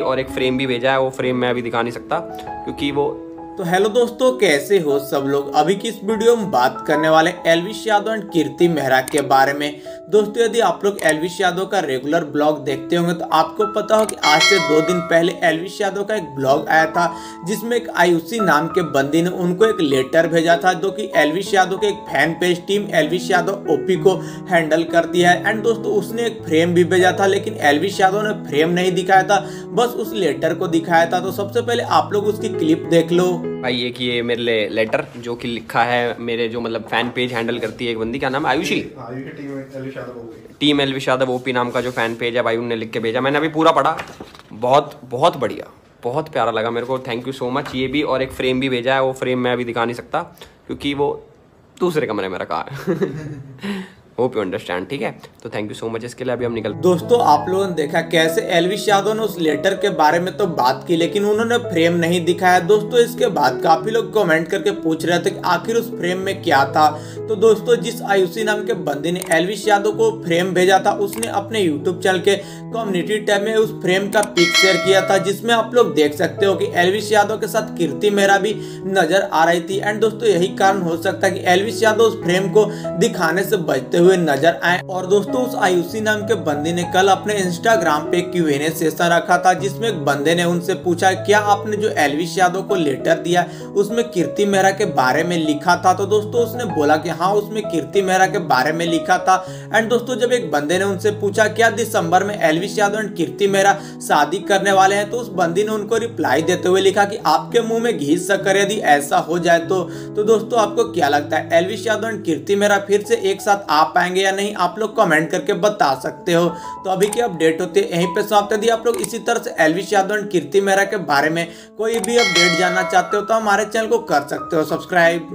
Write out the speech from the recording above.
और एक फ्रेम भी भेजा है, वो फ्रेम मैं अभी दिखा नहीं सकता, क्योंकि वो तो हेलो दोस्तों, कैसे हो सब लोग? अभी की इस वीडियो में बात करने वाले एलविश यादव एंड कीर्ति मेहरा के बारे में। दोस्तों, यदि आप लोग एलविश यादव का रेगुलर ब्लॉग देखते होंगे तो आपको पता हो कि आज से दो दिन पहले एलविश यादव का एक ब्लॉग आया था, जिसमें एक आयुषी नाम के बंदी ने उनको एक लेटर भेजा था, जो कि एलविश यादव के एक fan page team Elvish Yadav OP को हैंडल करती है। एंड दोस्तों, उसने एक फ्रेम भी भेजा था, लेकिन एलविश यादव ने फ्रेम नहीं दिखाया था, बस उस लेटर को दिखाया था। तो सबसे पहले आप लोग उसकी क्लिप देख लो। भाई एक ये मेरे लिए लेटर जो कि लिखा है मेरे जो मतलब फ़ैन पेज हैंडल करती है एक बंदी क्या नाम? Ayushi? Team L Yadav OP नाम का जो फ़ैन पेज है भाई उनने लिख के भेजा। मैंने अभी पूरा पढ़ा। बहुत बहुत बढ़िया। बहुत प्यारा लगा मेरे को। थैंक यू सो मच ये भी और एक फ्रेम भी भेजा है। वो फ्रेम मैं अभी दिखा नहीं सकता क्योंकि वो दूसरे कमरे में रखा है। होप यू अंडरस्टैंड, ठीक है? तो थैंक यू सो मच इसके लिए अभी हम निकल दोस्तों, आप लोगों ने देखा कैसे एलविश यादव ने उस लेटर के बारे में तो बात की, लेकिन उन्होंने फ्रेम नहीं दिखाया। दोस्तों, इसके बाद काफ़ी लोग कमेंट करके पूछ रहे थे कि आखिर उस फ्रेम में क्या था। तो दोस्तों, जिस आयुषी नाम के बंदे ने एलविश यादव को फ्रेम भेजा था, उसने अपने यूट्यूब चैनल के कम्युनिटी टैब में उस फ्रेम का पिक शेयर किया था, जिसमें आप लोग देख सकते हो कि एलविश यादव के साथ कीर्ति मेहरा भी नज़र आ रही थी। एंड दोस्तों, यही कारण हो सकता है कि एलविश यादव उस फ्रेम को दिखाने से बचते हुए नज़र आए। और दोस्तों, उस आयुषी नाम के बंदे ने कल अपने इंस्टाग्राम पे क्यू एन सेशन रखा था, जिसमें एक बंदे ने उनसे पूछा, क्या आपने जो एलविश यादव को लेटर दिया, उसमें कीर्ति मेहरा के बारे में लिखा था? तो दोस्तों, उसने बोला कि हाँ उसमें कीर्ति मेहरा के बारे में लिखा था। एंड दोस्तों, जब एक बंदे ने उनसे पूछा, क्या दिसंबर में एलविश यादव एंड कीर्ति मेहरा शादी करने वाले हैं? तो उस बंदी ने उनको रिप्लाई देते हुए लिखा कि, आपके मुँह में घी शक्कर यदि ऐसा हो जाए तो। तो दोस्तों, आपको क्या लगता है एलविश यादव एंड कीर्ति मेहरा फिर से एक साथ आ पाएँगे या नहीं? आप लोग कमेंट करके बता सकते हो। तो अभी की अपडेट होती है, यहीं पे समाप्त यदि आप लोग इसी तरह से एलविश यादव एंड कीर्ति मेहरा के बारे में कोई भी अपडेट जानना चाहते हो तो हमारे चैनल को कर सकते हो। सब्सक्राइब